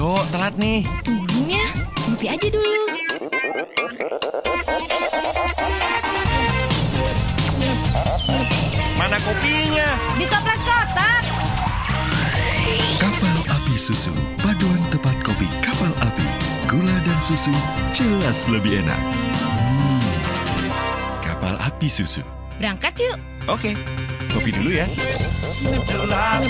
Ayo, telat nih. Tungguinnya, ngopi aja dulu. Mana kopinya? Di toples kotak. Kapal Api Susu, paduan tepat kopi kapal api. Gula dan susu jelas lebih enak. Hmm, kapal Api Susu. Berangkat yuk. Oke, kopi dulu ya. Jelas